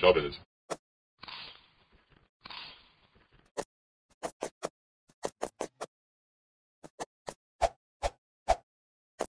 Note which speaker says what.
Speaker 1: Mmm, strawberries.